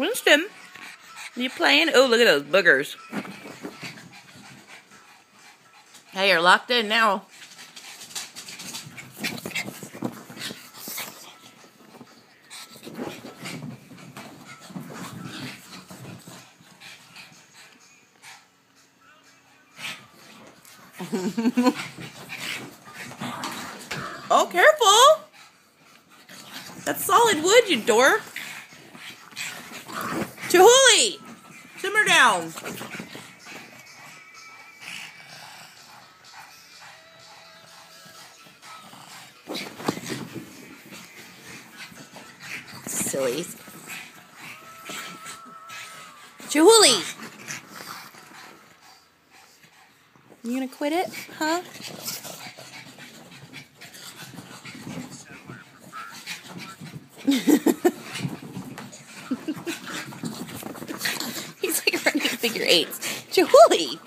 Winston, you playing? Oh, look at those boogers. Hey, you're locked in now. oh, careful! That's solid wood, you dork. Chihuly! Simmer down. Silly. Chihuly! You gonna quit it, huh? figure eights. Chihuly!